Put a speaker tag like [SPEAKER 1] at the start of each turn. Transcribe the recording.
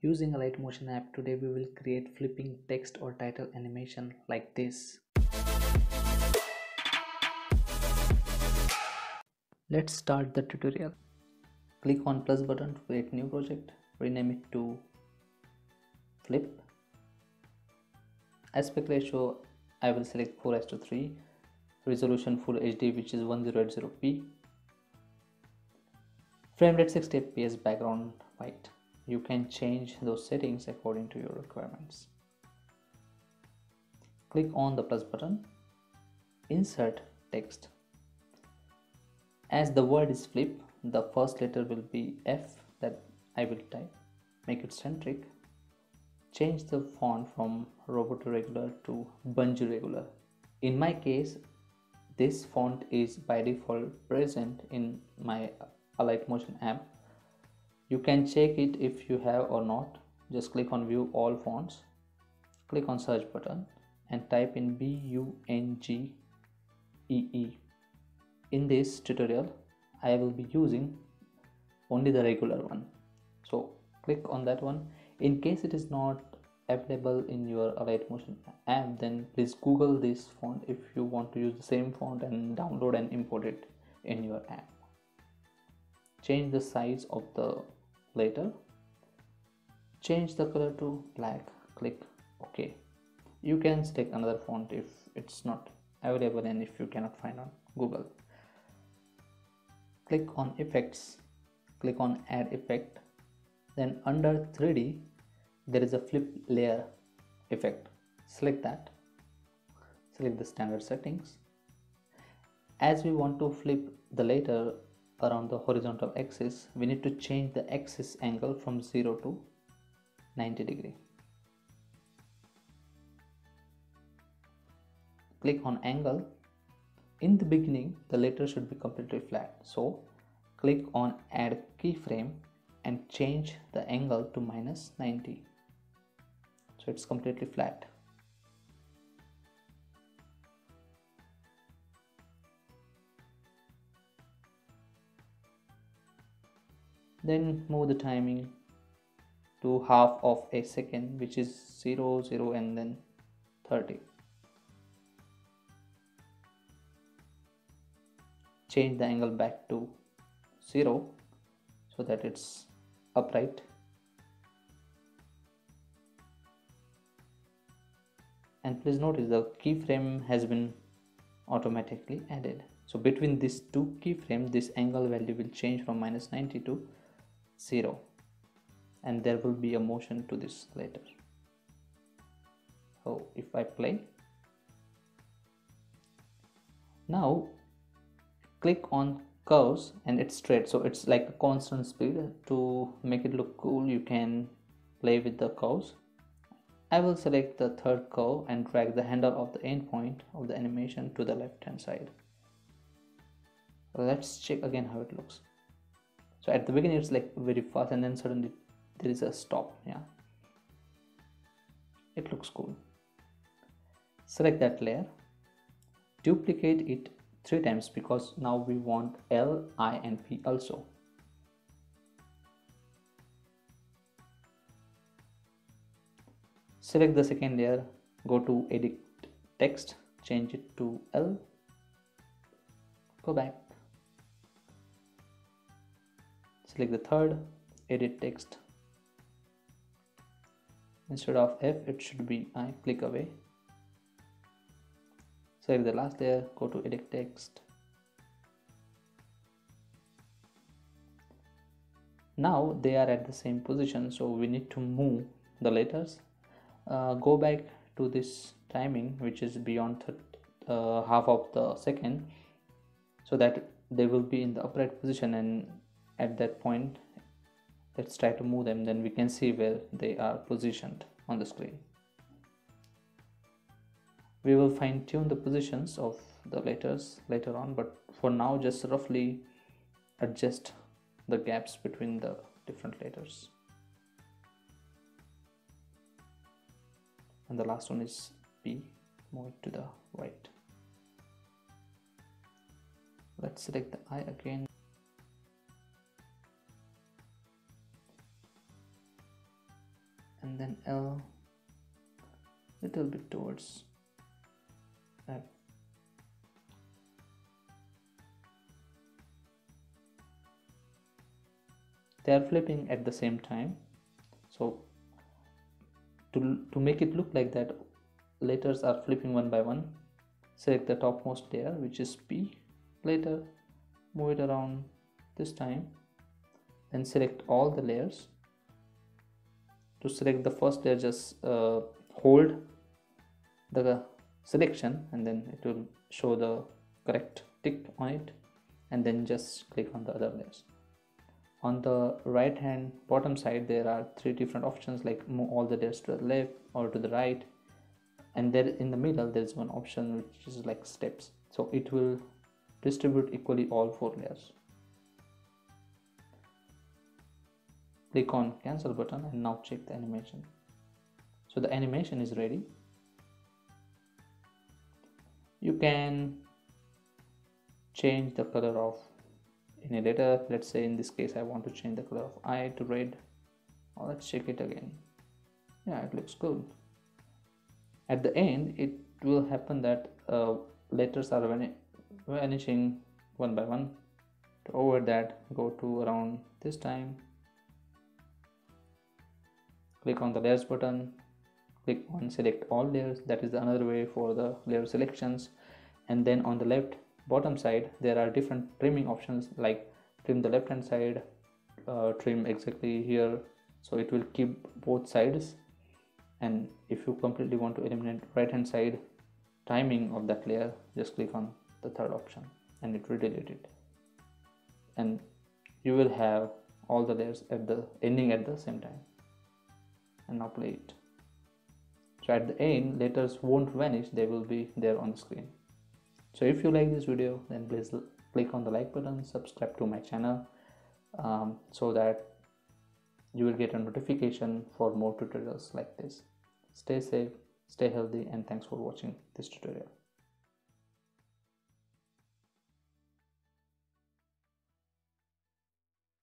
[SPEAKER 1] Using Alight Motion app, today we will create flipping text or title animation like this. Let's start the tutorial. Click on plus button to create new project. Rename it to flip. Aspect ratio I will select 4 to 3. Resolution Full HD which is 1080p. Frame rate 60 fps background white you can change those settings according to your requirements. Click on the plus button, insert text. As the word is flip, the first letter will be F that I will type. Make it centric. Change the font from Roboto regular to Bungee regular. In my case, this font is by default present in my Alight Motion app you can check it if you have or not. Just click on view all fonts. Click on search button and type in b u n g e e. In this tutorial i will be using only the regular one. So click on that one. In case it is not available in your Alight Motion app then please google this font if you want to use the same font and download and import it in your app. Change the size of the later change the color to black. Click ok. You can select another font if it's not available and if you cannot find on google. Click on effects. Click on add effect. Then under 3d there is a flip layer effect. Select that. Select the standard settings. As we want to flip the letter around the horizontal axis we need to change the axis angle from 0 to 90 degree. Click on angle. In the beginning the letter should be completely flat. So click on add keyframe and change the angle to minus 90 so it's completely flat then move the timing to half of a second which is 0 0 and then 30 change the angle back to 0 so that it's upright. And please notice the keyframe has been automatically added. So between these two keyframes this angle value will change from minus 90 to 0 and there will be a motion to this later. So if I play now click on curves and it's straight. So it's like a constant speed. To make it look cool you can play with the curves. I will select the third curve and drag the handle of the endpoint of the animation to the left hand side let's check again how it looks so at the beginning it's like very fast and then suddenly there is a stop yeah. It looks cool. Select that layer. Duplicate it three times because now we want L, I and P also. Select the second layer. Go to edit text. Change it to L. Go back Select the third, edit text. Instead of F, it should be I. Click away. Select the last layer, go to edit text. Now they are at the same position, so we need to move the letters. Uh, go back to this timing, which is beyond uh, half of the second, so that they will be in the upright position and at that point let's try to move them then we can see where they are positioned on the screen. We will fine tune the positions of the letters later on but for now just roughly adjust the gaps between the different letters. And the last one is B move it to the right. Let's select the I again L little bit towards F they are flipping at the same time. So to, to make it look like that letters are flipping one by one. Select the topmost layer which is P. Later move it around this time. Then select all the layers to select the first layer just uh, hold the selection and then it will show the correct tick on it and then just click on the other layers. On the right hand bottom side there are three different options like move all the layers to the left or to the right. And there in the middle there is one option which is like steps. So it will distribute equally all four layers click on cancel button and now check the animation. So the animation is ready. You can change the color of any letter let's say in this case I want to change the color of I to red. Oh, let's check it again. Yeah it looks good. At the end it will happen that uh, letters are vanishing one by one. To over that go to around this time click on the layers button click on select all layers that is another way for the layer selections. And then on the left bottom side there are different trimming options like trim the left hand side uh, trim exactly here. So it will keep both sides. And if you completely want to eliminate right hand side timing of that layer just click on the third option and it will delete it. And you will have all the layers at the ending at the same time and now play it. So at the end letters won't vanish they will be there on the screen. So if you like this video then please click on the like button subscribe to my channel um, so that you will get a notification for more tutorials like this. Stay safe stay healthy and thanks for watching this tutorial